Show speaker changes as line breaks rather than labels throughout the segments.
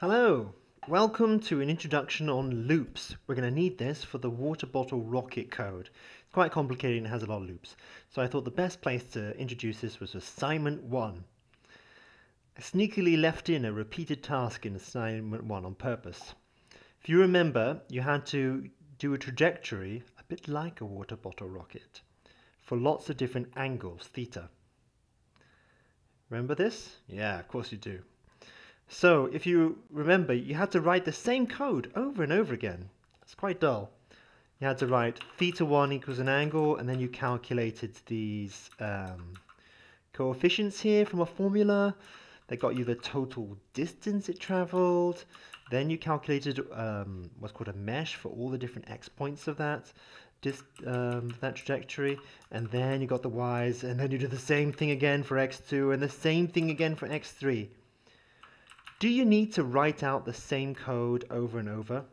Hello, welcome to an introduction on loops. We're going to need this for the water bottle rocket code. It's quite complicated and has a lot of loops. So I thought the best place to introduce this was assignment 1. I sneakily left in a repeated task in assignment 1 on purpose. If you remember, you had to do a trajectory a bit like a water bottle rocket for lots of different angles, theta. Remember this? Yeah, of course you do. So if you remember, you had to write the same code over and over again. It's quite dull. You had to write theta 1 equals an angle, and then you calculated these um, coefficients here from a formula that got you the total distance it traveled. Then you calculated um, what's called a mesh for all the different x points of that um, that trajectory, and then you got the y's, and then you do the same thing again for x2, and the same thing again for x3. Do you need to write out the same code over and over?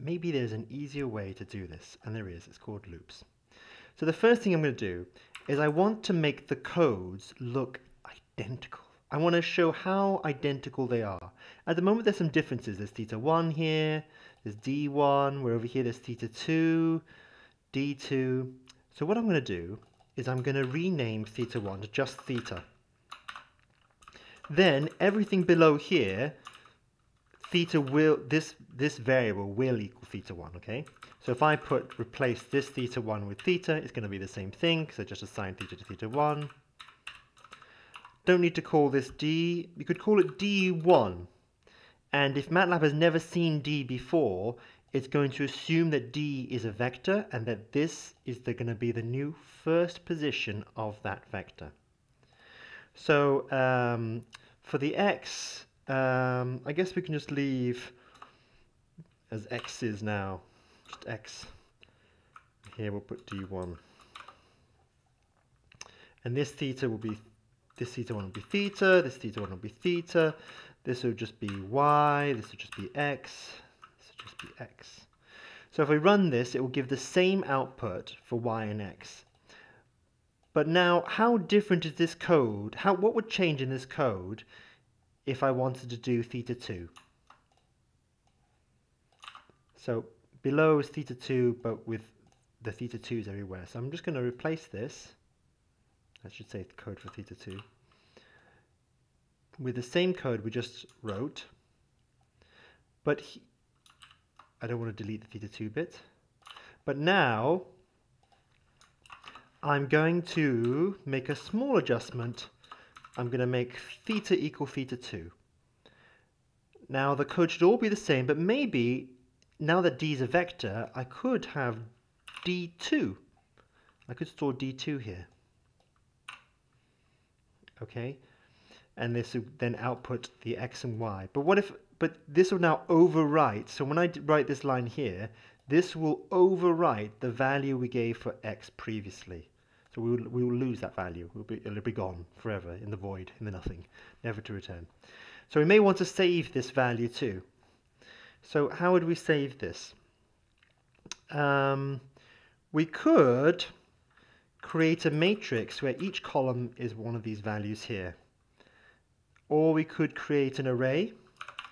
Maybe there's an easier way to do this, and there is, it's called loops. So the first thing I'm going to do is I want to make the codes look identical. I want to show how identical they are. At the moment there's some differences. There's theta 1 here, there's d1, we're over here, there's theta 2, d2. So what I'm going to do is I'm going to rename theta 1 to just theta. Then everything below here, theta will, this, this variable will equal theta 1, okay? So if I put, replace this theta 1 with theta, it's going to be the same thing, so just assign theta to theta 1. Don't need to call this d, you could call it d1. And if MATLAB has never seen d before, it's going to assume that d is a vector and that this is going to be the new first position of that vector. So um, for the x, um, I guess we can just leave as x is now, just x. Here we'll put d1. And this theta will be, this theta one will be theta, this theta one will be theta, this will just be y, this will just be x, this will just be x. So if we run this, it will give the same output for y and x. But now, how different is this code? How, what would change in this code if I wanted to do theta 2? So below is theta 2, but with the theta 2s everywhere. So I'm just going to replace this. I should say code for theta 2 with the same code we just wrote, but he, I don't want to delete the theta 2 bit. But now I'm going to make a small adjustment. I'm going to make theta equal theta 2. Now the code should all be the same, but maybe now that d is a vector, I could have d2. I could store d2 here. Okay, and this would then output the x and y. But what if, but this will now overwrite, so when I write this line here, this will overwrite the value we gave for x previously. So we will, we will lose that value. It'll be, it'll be gone forever in the void, in the nothing, never to return. So we may want to save this value too. So how would we save this? Um, we could create a matrix where each column is one of these values here. Or we could create an array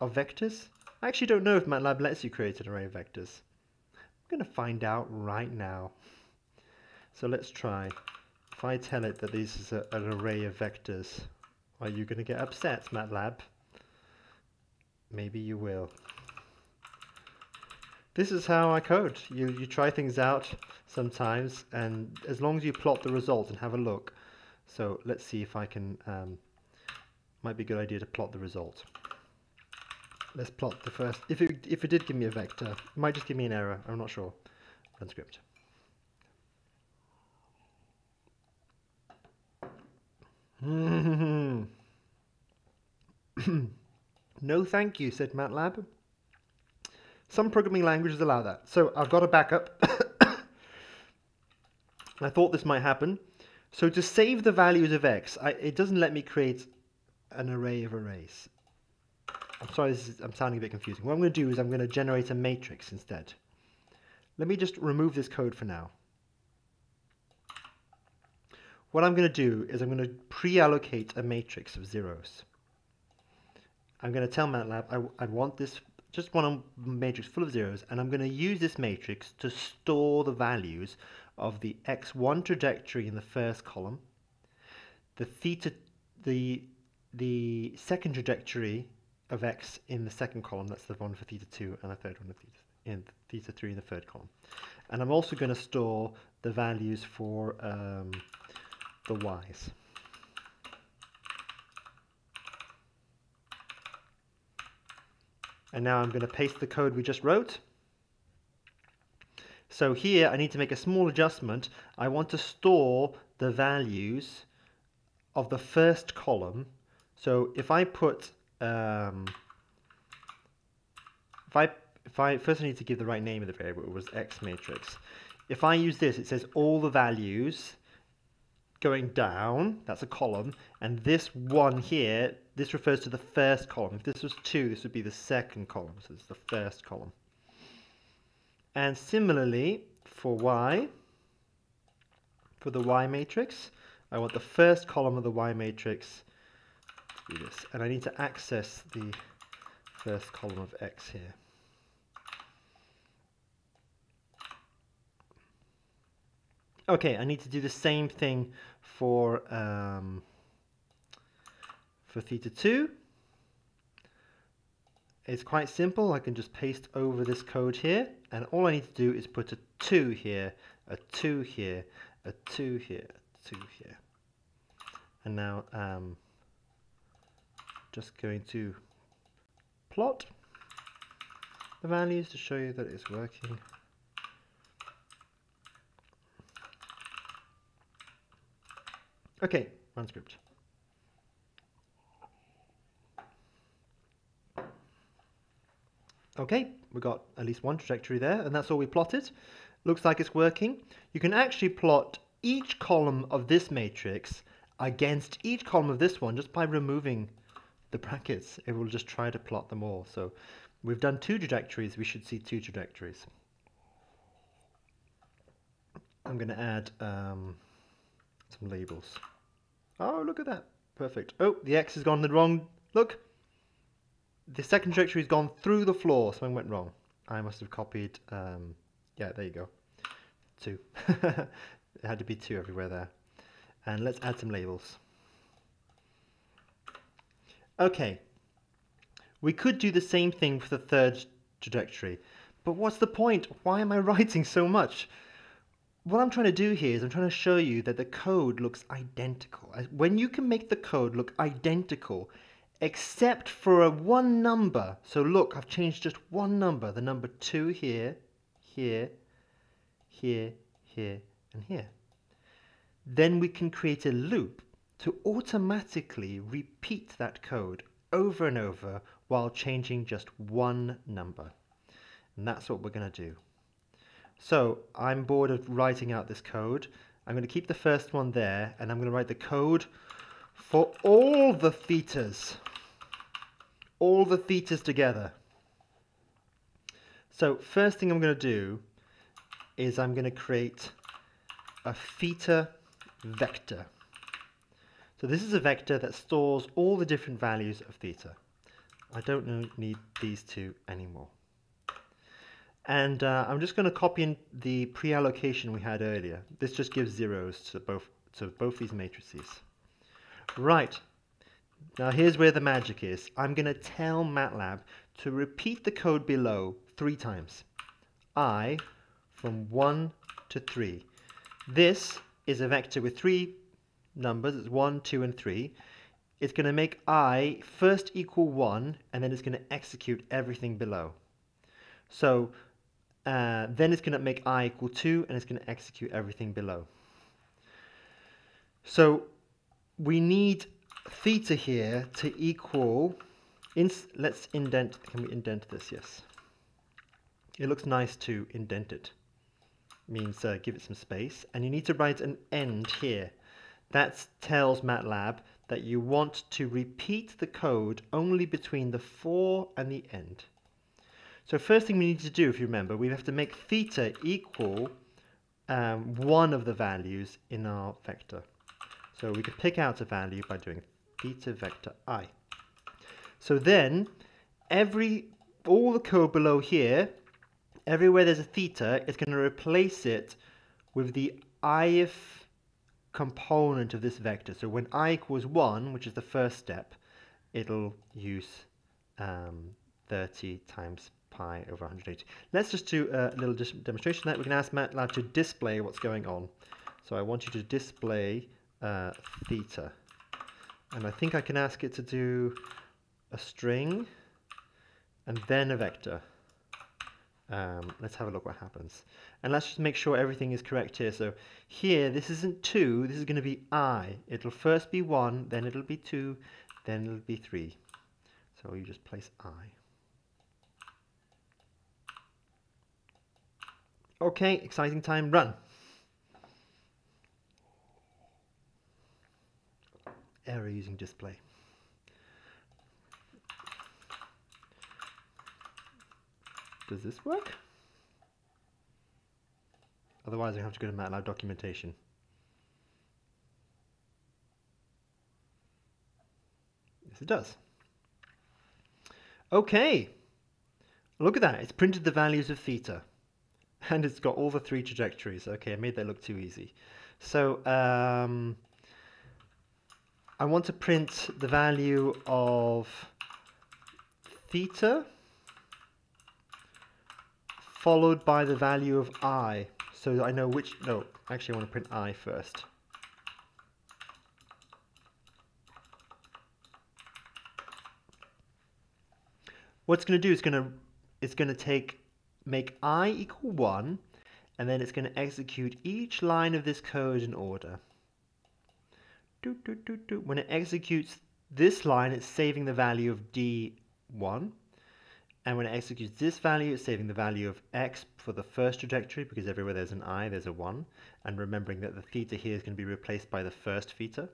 of vectors. I actually don't know if MATLAB lets you create an array of vectors. I'm going to find out right now. So let's try. If I tell it that this is a, an array of vectors, are you going to get upset, MATLAB? Maybe you will. This is how I code. You, you try things out sometimes, and as long as you plot the result and have a look. So let's see if I can, um, might be a good idea to plot the result. Let's plot the first, if it, if it did give me a vector, it might just give me an error, I'm not sure. Run script. Mm-hmm. no thank you, said MATLAB. Some programming languages allow that. So I've got a backup. I thought this might happen. So to save the values of x, I, it doesn't let me create an array of arrays. I'm sorry, is, I'm sounding a bit confusing. What I'm going to do is I'm going to generate a matrix instead. Let me just remove this code for now. What I'm going to do is I'm going to pre-allocate a matrix of zeros. I'm going to tell MATLAB I, I want this just one matrix full of zeros and I'm going to use this matrix to store the values of the x1 trajectory in the first column, the theta, the, the second trajectory of x in the second column, that's the one for theta 2, and the third one of theta, in theta 3 in the third column. And I'm also going to store the values for um, the y's. And now I'm going to paste the code we just wrote. So here I need to make a small adjustment. I want to store the values of the first column. So if I put, um, if I, if I, first I need to give the right name of the variable, it was x matrix. If I use this, it says all the values going down, that's a column, and this one here, this refers to the first column. If this was 2, this would be the second column, so it's the first column. And similarly, for y, for the y matrix, I want the first column of the y matrix to be this. And I need to access the first column of x here. Okay, I need to do the same thing for um, for theta 2. It's quite simple. I can just paste over this code here. And all I need to do is put a 2 here, a 2 here, a 2 here, a 2 here. And now um, just going to plot the values to show you that it's working. Okay, run script. Okay, we got at least one trajectory there, and that's all we plotted. Looks like it's working. You can actually plot each column of this matrix against each column of this one just by removing the brackets. It will just try to plot them all. So we've done two trajectories, we should see two trajectories. I'm going to add um, some labels. Oh, look at that. Perfect. Oh, the X has gone the wrong... Look, the second trajectory has gone through the floor. Something went wrong. I must have copied. Um, yeah, there you go. Two. it had to be two everywhere there. And let's add some labels. Okay. We could do the same thing for the third trajectory. But what's the point? Why am I writing so much? What I'm trying to do here is I'm trying to show you that the code looks identical. When you can make the code look identical, except for a one number. So look, I've changed just one number, the number 2 here, here, here, here, and here. Then we can create a loop to automatically repeat that code over and over while changing just one number. And that's what we're going to do. So I'm bored of writing out this code. I'm going to keep the first one there and I'm going to write the code for all the thetas. All the thetas together. So first thing I'm going to do is I'm going to create a theta vector. So this is a vector that stores all the different values of theta. I don't need these two anymore. And uh, I'm just going to copy in the pre-allocation we had earlier. This just gives zeros to both, to both these matrices. Right. Now here's where the magic is. I'm going to tell MATLAB to repeat the code below three times. I from 1 to 3. This is a vector with three numbers. It's 1, 2, and 3. It's going to make i first equal 1, and then it's going to execute everything below. So uh, then it's going to make i equal 2, and it's going to execute everything below. So we need theta here to equal, let's indent, can we indent this? Yes. It looks nice to indent it. Means uh, give it some space. And you need to write an end here. That tells MATLAB that you want to repeat the code only between the for and the end. So first thing we need to do, if you remember, we have to make theta equal um, one of the values in our vector. So we could pick out a value by doing theta vector i. So then, every all the code below here, everywhere there's a theta, it's going to replace it with the ith component of this vector. So when i equals 1, which is the first step, it'll use um, 30 times pi over 180. Let's just do a little demonstration that we can ask MATLAB to display what's going on. So I want you to display uh, theta. And I think I can ask it to do a string and then a vector. Um, let's have a look what happens. And let's just make sure everything is correct here. So here, this isn't 2, this is going to be i. It'll first be 1, then it'll be 2, then it'll be 3. So you just place i. Okay, exciting time, run. Error using display. Does this work? Otherwise I have to go to MATLAB documentation. Yes, it does. Okay. Look at that. It's printed the values of theta. And it's got all the three trajectories. Okay, I made that look too easy. So um, I want to print the value of theta followed by the value of i. So I know which, no, actually I want to print i first. What's going to do is going to it's going to take make i equal 1 and then it's going to execute each line of this code in order. When it executes this line, it's saving the value of d1 and when it executes this value, it's saving the value of x for the first trajectory, because everywhere there's an i, there's a 1. And remembering that the theta here is going to be replaced by the first theta,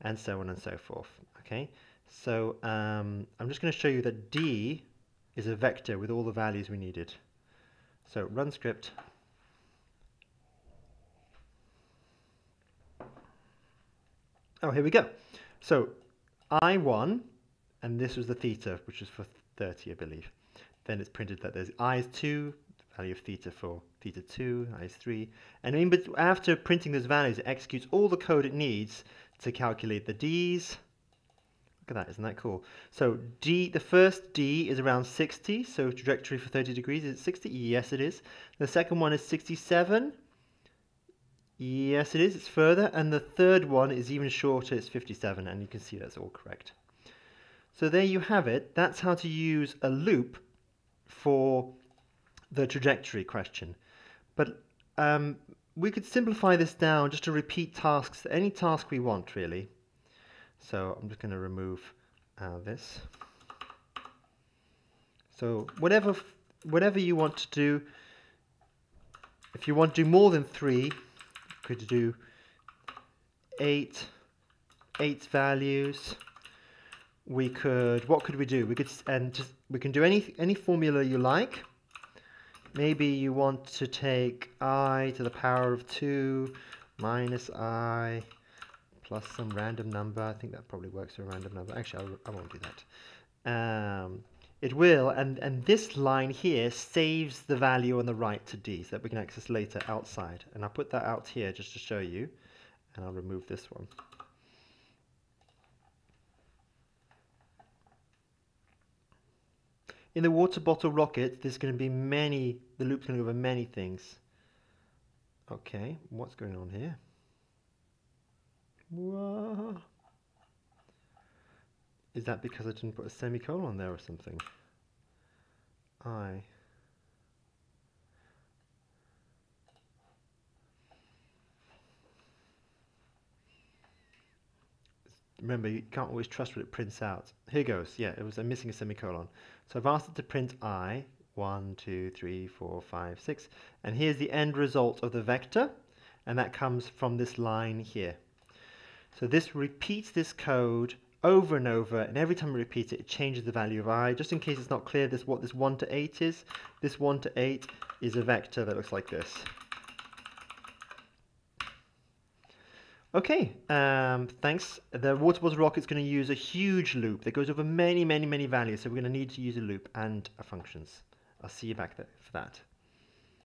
and so on and so forth. Okay, so um, I'm just going to show you that d is a vector with all the values we needed. So run script. Oh, here we go. So I1, and this was the theta, which is for 30, I believe then it's printed that there's i is 2, value of theta for theta 2, i is 3. And in, after printing those values, it executes all the code it needs to calculate the d's. At that, isn't that cool? So d, the first d is around 60, so trajectory for 30 degrees is 60? Yes, it is. The second one is 67. Yes, it is. It's further. And the third one is even shorter. It's 57, and you can see that's all correct. So there you have it. That's how to use a loop for the trajectory question. But um, we could simplify this down just to repeat tasks, any task we want really. So I'm just going to remove uh, this. So whatever, whatever you want to do, if you want to do more than three, you could do eight, eight values, we could, what could we do? We could, and just, we can do any, any formula you like. Maybe you want to take i to the power of 2 minus i plus some random number. I think that probably works for a random number. Actually, I'll, I will not do that. Um, it will, and, and this line here saves the value on the right to d, so that we can access later outside. And I'll put that out here just to show you, and I'll remove this one. In the water bottle rocket, there's going to be many, the loop's going to go over many things. Okay, what's going on here? Is that because I didn't put a semicolon there or something? I. remember, you can't always trust what it prints out. Here goes. Yeah, it was I'm missing a semicolon. So I've asked it to print i, 1, 2, 3, 4, 5, 6. And here's the end result of the vector, and that comes from this line here. So this repeats this code over and over, and every time we repeat it, it changes the value of i. Just in case it's not clear this what this 1 to 8 is, this 1 to 8 is a vector that looks like this. Okay, um, thanks. The water bottle rocket is going to use a huge loop that goes over many, many, many values. So we're going to need to use a loop and a functions. I'll see you back there for that.